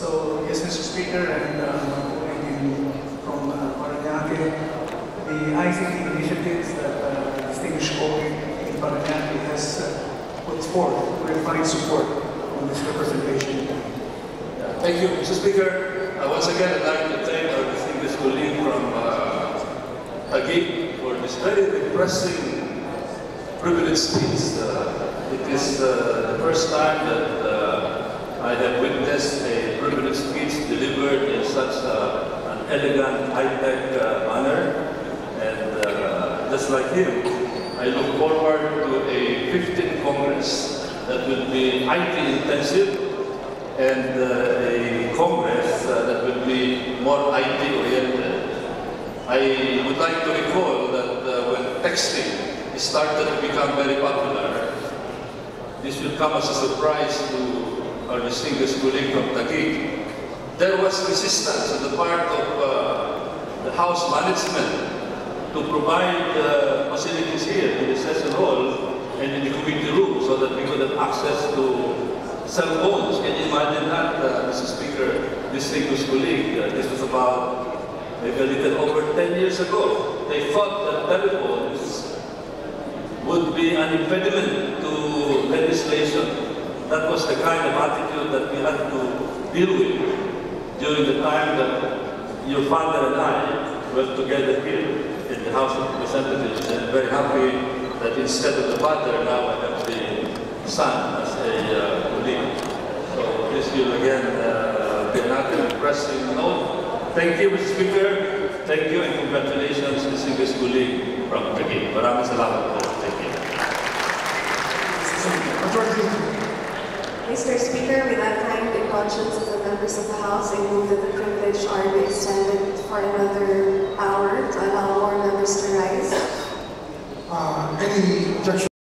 So, yes, Mr. Speaker, and uh, from uh, the ICT initiatives that uh, distinguished colleague in has uh, put forth, we find support on this representation. Yeah, Thank you, Mr. Speaker. Uh, Once again, I'd like to thank our distinguished colleague from uh, for this very impressive privilege speech. Uh, It is uh, the first time that uh, I have a privilege speech delivered in such uh, an elegant, high-tech uh, manner. And uh, just like him, I look forward to a 15th Congress that will be IT intensive and uh, a Congress uh, that will be more IT oriented. I would like to recall that uh, when texting started to become very popular, this will come as a surprise to our distinguished colleague from Taguig. There was resistance on the part of uh, the House management to provide uh, facilities here in the session hall and in the committee room so that we could have access to cell phones. Can you imagine that, uh, Mr. Speaker, distinguished colleague? Uh, this was about maybe a little over 10 years ago. They thought that telephones would be an impediment to legislation. That was the kind of attitude that we had to deal with during the time that your father and I were together here in the House of Representatives. And very happy that instead of the father, now I have the son as a uh, colleague. So this will again uh, impressive note. Thank you, Mr. Speaker. Thank you and congratulations, distinguished colleague from Taguig. Maraming. Thank you. Majority Mr. Speaker, with that kind conscience of the members of the House, I move that the privilege are extended for another hour